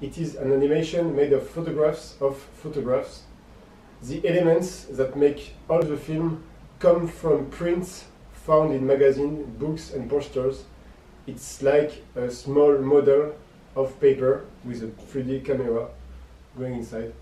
It is an animation made of photographs of photographs. The elements that make all the film come from prints found in magazines, books and posters. It's like a small model of paper with a 3D camera going inside.